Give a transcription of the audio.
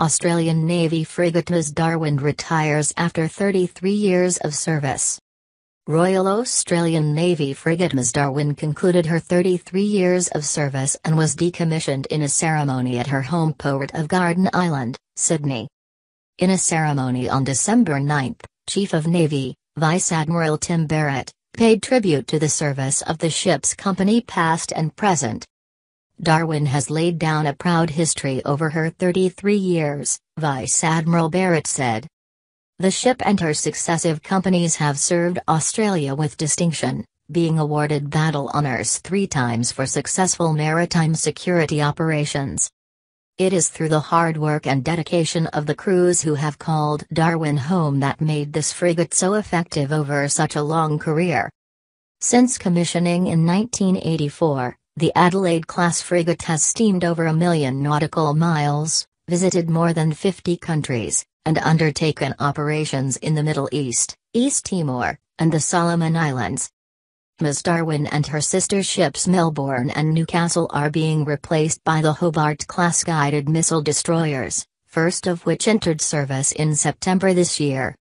Australian Navy frigate HMAS Darwin retires after 33 years of service. Royal Australian Navy frigate HMAS Darwin concluded her 33 years of service and was decommissioned in a ceremony at her home port of Garden Island, Sydney. In a ceremony on December 9, Chief of Navy, Vice Admiral Tim Barrett, paid tribute to the service of the ship's company past and present. Darwin has laid down a proud history over her 33 years, Vice Admiral Barrett said. The ship and her successive companies have served Australia with distinction, being awarded battle honours three times for successful maritime security operations. It is through the hard work and dedication of the crews who have called Darwin home that made this frigate so effective over such a long career. Since commissioning in 1984, the Adelaide-class frigate has steamed over a million nautical miles, visited more than 50 countries, and undertaken operations in the Middle East, East Timor, and the Solomon Islands. HMAS. Darwin and her sister ships Melbourne and Newcastle are being replaced by the Hobart-class guided missile destroyers, first of which entered service in September this year.